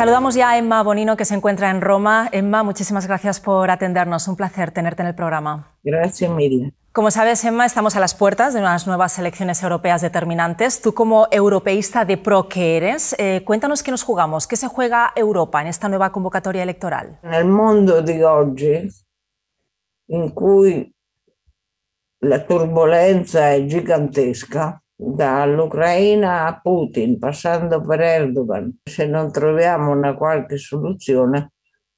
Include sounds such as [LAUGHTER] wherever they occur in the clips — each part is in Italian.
Saludamos ya a Emma Bonino, que se encuentra en Roma. Emma, muchísimas gracias por atendernos. Un placer tenerte en el programa. Gracias, Miriam. Como sabes, Emma, estamos a las puertas de unas nuevas elecciones europeas determinantes. Tú, como europeísta de pro que eres, eh, cuéntanos qué nos jugamos, qué se juega Europa en esta nueva convocatoria electoral. Nel mondo di oggi, in cui la turbolenza è gigantesca, dall'Ucraina a Putin, passando per Erdogan, se non troviamo una qualche soluzione,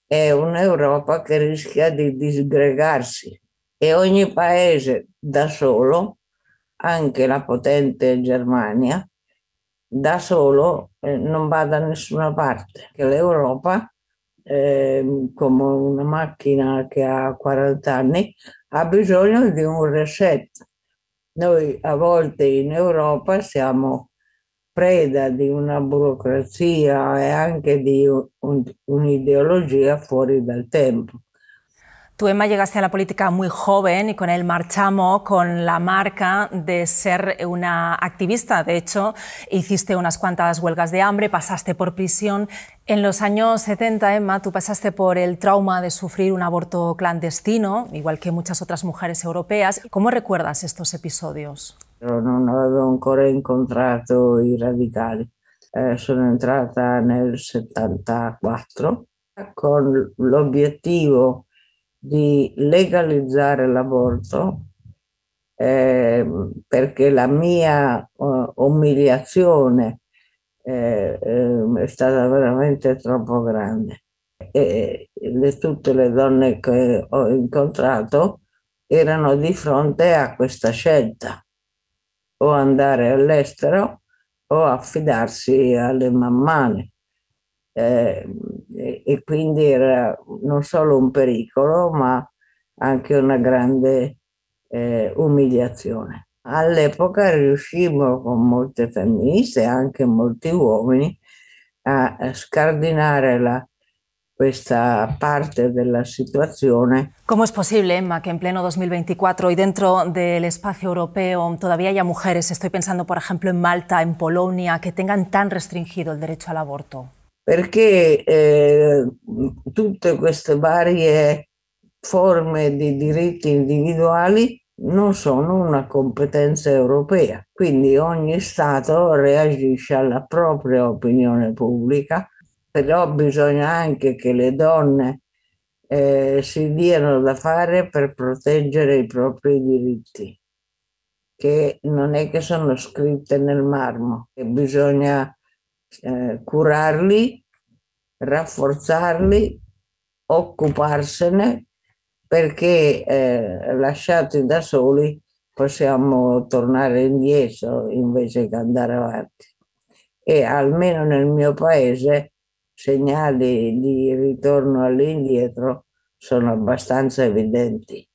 è un'Europa che rischia di disgregarsi. E ogni paese da solo, anche la potente Germania, da solo eh, non va da nessuna parte. Che L'Europa, eh, come una macchina che ha 40 anni, ha bisogno di un reset noi a volte in Europa siamo preda di una burocrazia e anche di un, un'ideologia fuori dal tempo. Tú, Emma, llegaste a la política muy joven y con el marchamo con la marca de ser una activista. De hecho, hiciste unas cuantas huelgas de hambre, pasaste por prisión. En los años 70, Emma, tú pasaste por el trauma de sufrir un aborto clandestino, igual que muchas otras mujeres europeas. ¿Cómo recuerdas estos episodios? Non avevo ancora incontrato i radicali. Eh, sono entrata nel 74 con l'obiettivo di legalizzare l'aborto eh, perché la mia uh, umiliazione eh, eh, è stata veramente troppo grande. E le, tutte le donne che ho incontrato erano di fronte a questa scelta, o andare all'estero o affidarsi alle mammane. Eh, e quindi era non solo un pericolo, ma anche una grande eh, umiliazione. All'epoca riuscimmo con molte femministe e anche molti uomini a scardinare la, questa parte della situazione. ¿Cómo es posible, Emma, que en pleno 2024 y dentro del espacio europeo todavía haya mujeres, estoy pensando por ejemplo en Malta, en Polonia, que tengan tan restringido el derecho al aborto? Perché eh, tutte queste varie forme di diritti individuali non sono una competenza europea, quindi ogni Stato reagisce alla propria opinione pubblica, però bisogna anche che le donne eh, si diano da fare per proteggere i propri diritti, che non è che sono scritte nel marmo, bisogna eh, curarli, rafforzarli, occuparsene perché eh, lasciati da soli possiamo tornare indietro invece che andare avanti. E almeno nel mio paese segnali di ritorno all'indietro sono abbastanza evidenti.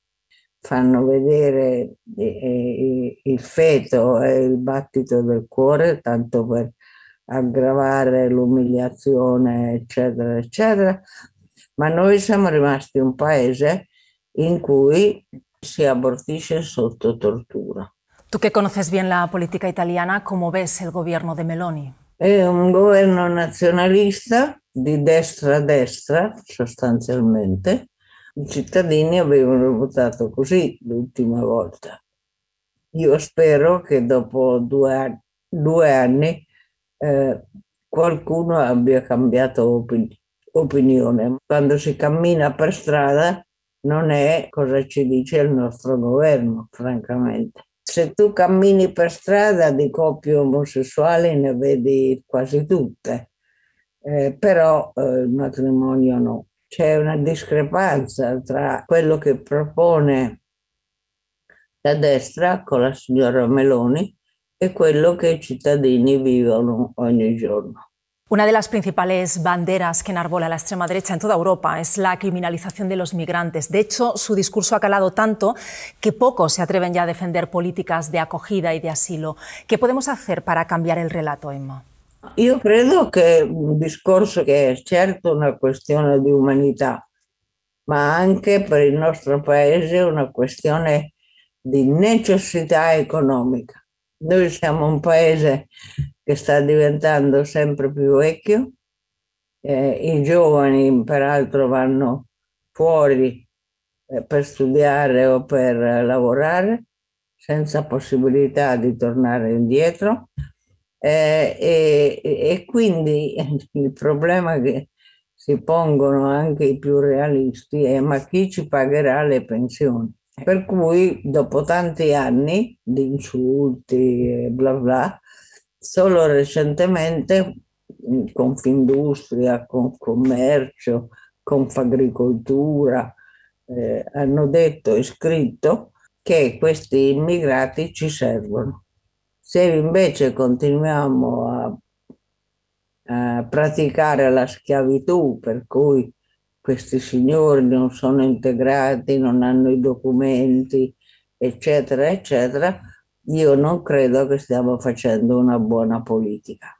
Fanno vedere eh, eh il feto e il battito del cuore, tanto per aggravare l'umiliazione, eccetera, eccetera, ma noi siamo rimasti un paese in cui si abortisce sotto tortura. Tú que conoces bien la política italiana, ¿cómo ves el gobierno de Meloni? È un governo nazionalista di destra a destra, sostanzialmente. I cittadini avevano votato così l'ultima volta. Io spero che dopo due, due anni eh, qualcuno abbia cambiato opin- opinione. Quando si cammina per strada non è cosa ci dice il nostro governo, francamente. Se tu cammini per strada di coppie omosessuali ne vedi quasi tutte, eh, però eh, il matrimonio no. C'è una discrepanza tra quello che propone la destra con la signora Meloni è quello che i cittadini vivono ogni giorno. Una de las principales banderas que enarbola la extrema derecha en toda Europa es la criminalización de los migrantes. De hecho, su discurso ha calado tanto que pocos se atreven ya a defender políticas de acogida y de asilo. ¿Qué podemos hacer para cambiare il relato, Emma? Io credo che un discorso che è certo una questione di umanità, ma anche per il nostro paese una questione di necessità economica. Noi siamo un paese che sta diventando sempre più vecchio, eh, i giovani peraltro vanno fuori eh, per studiare o per lavorare senza possibilità di tornare indietro eh, e, e, quindi [LAUGHS] il problema che si pongono anche i più realisti è ma chi ci pagherà le pensioni? Per cui dopo tanti anni di insulti e bla bla, solo recentemente Confindustria, Confcommercio, Confagricoltura eh, hanno detto e scritto che questi immigrati ci servono. Se invece continuiamo a, a praticare la schiavitù, per cui questi signori non sono integrati, non hanno i documenti, eccetera, eccetera, io non credo che stiamo facendo una buona politica.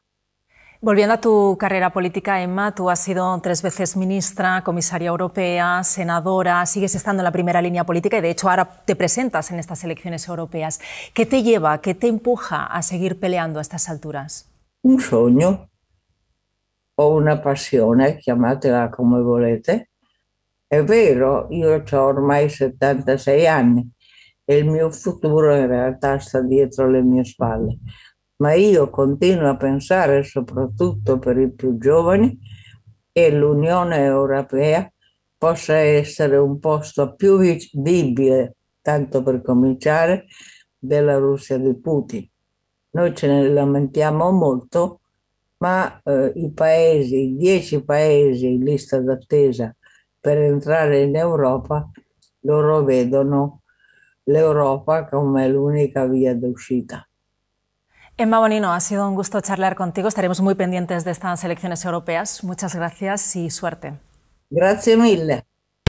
Volviendo a tu carrera política, Emma, tú has sido tres veces ministra, comisaria europea, senadora, sigues estando en la primera línea política y de hecho ahora te presentas en estas elecciones europeas. ¿Qué te lleva, qué te empuja a seguir peleando a estas alturas? Un sogno o una passione, chiamatela come volete. È vero, io ho ormai 76 anni e il mio futuro in realtà sta dietro le mie spalle ma io continuo a pensare, soprattutto per i più giovani, che l'Unione Europea possa essere un posto più vivibile, tanto per cominciare, della Russia di Putin. Noi ce ne lamentiamo molto, ma eh, i paesi, i dieci paesi in lista d'attesa per entrare in Europa, loro vedono l'Europa come l'unica via d'uscita. Emma Bonino, ha sido un gusto charlar contigo. Estaremos muy pendientes de estas elecciones europeas. Muchas gracias y suerte. Gracias mille.